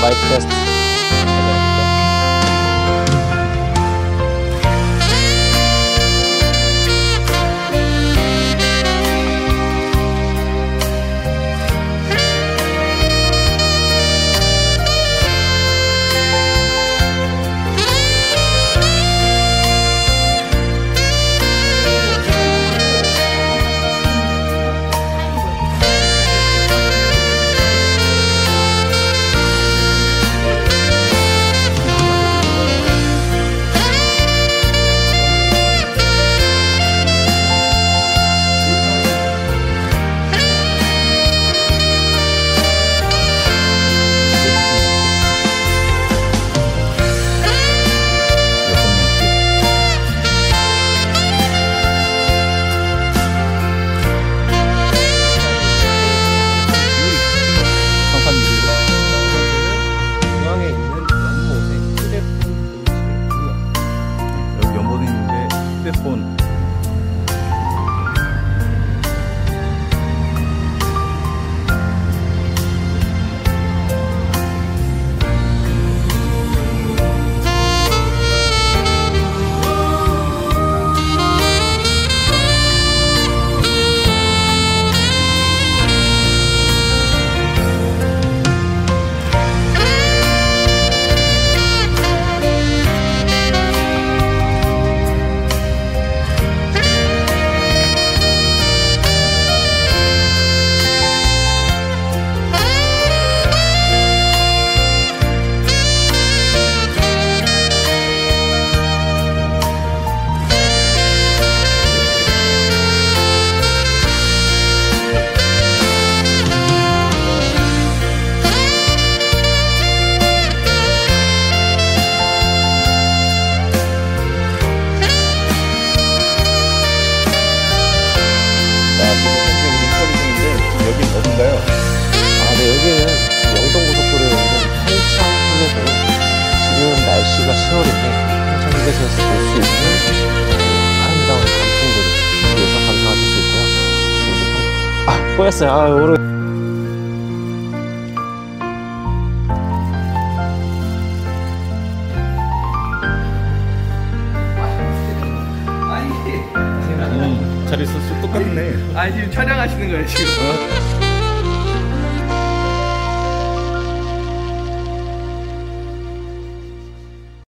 bike tests 꼬였어요. 아, 오늘. 잘 있었어. 똑같네. 아니 지금 촬영하시는 거예요 지금